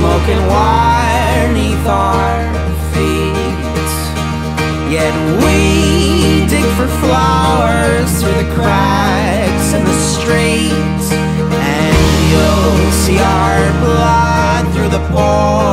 Smoking wire neath our feet. Yet we dig for flowers through the cracks in the street. And you'll see our blood through the pores.